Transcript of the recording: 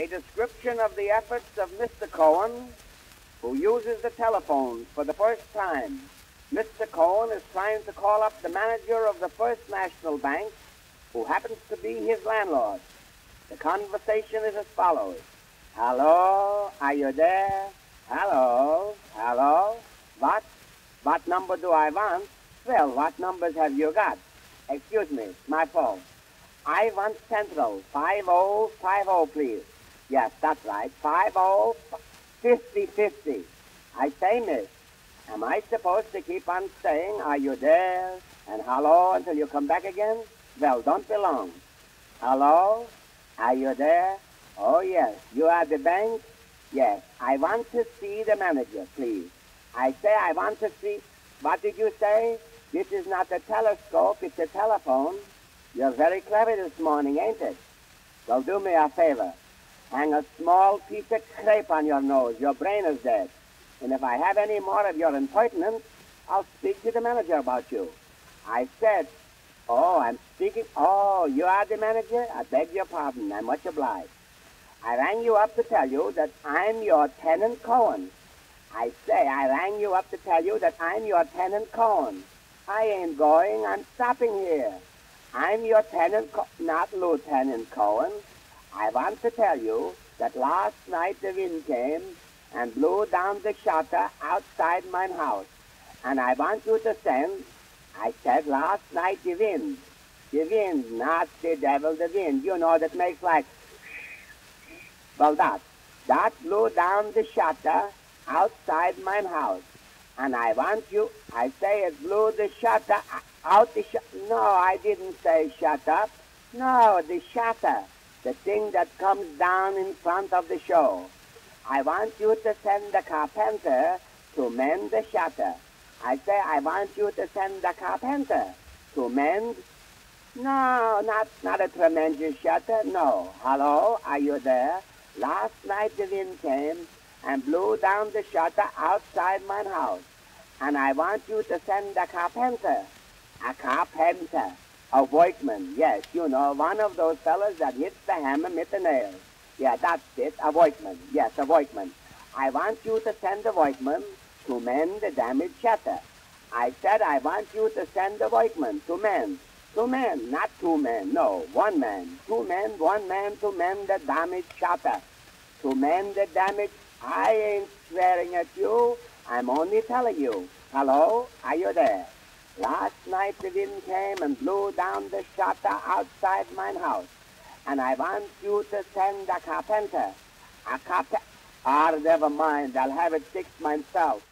A description of the efforts of Mr. Cohen, who uses the telephone for the first time. Mr. Cohen is trying to call up the manager of the First National Bank, who happens to be his landlord. The conversation is as follows. Hello, are you there? Hello, hello. What? What number do I want? Well, what numbers have you got? Excuse me, my fault. I want Central, 5050, please. Yes, that's right, 5050. I say, miss, am I supposed to keep on saying, are you there? And hello until you come back again? Well, don't be long. Hello? Are you there? Oh, yes. You are the bank? Yes. I want to see the manager, please. I say I want to see. What did you say? This is not a telescope, it's a telephone. You're very clever this morning, ain't it? So do me a favor. Hang a small piece of crepe on your nose. Your brain is dead. And if I have any more of your impertinence, I'll speak to the manager about you. I said, oh, I'm speaking. Oh, you are the manager? I beg your pardon. I'm much obliged. I rang you up to tell you that I'm your tenant Cohen. I say, I rang you up to tell you that I'm your tenant Cohen. I ain't going. I'm stopping here. I'm your tenant, Co- not Lieutenant Cohen. I want to tell you that last night the wind came and blew down the shutter outside my house. And I want you to send, I said last night the wind. The wind, not the devil, the wind. You know, that makes like, well, that. That blew down the shutter outside my house. And I want you, I say it blew the shutter uh, out the shut. No, I didn't say shut up. No, the shutter the thing that comes down in front of the show. I want you to send the carpenter to mend the shutter. I say, I want you to send the carpenter to mend. No, not, not a tremendous shutter. No. Hello, are you there? Last night the wind came and blew down the shutter outside my house. And I want you to send the carpenter. A carpenter. A workman, yes, you know, one of those fellows that hits the hammer with the nail. Yeah, that's it, a workman. Yes, a workman. I want you to send a workman to mend the damaged shutter. I said I want you to send a workman to mend. To mend, not two men, no, one man. Two men, one man to mend the damaged shutter. To mend the damage, I ain't swearing at you. I'm only telling you. Hello, are you there? Last night the wind came and blew down the shutter outside my house. And I want you to send a carpenter. A carpenter. Ah, never mind. I'll have it fixed myself.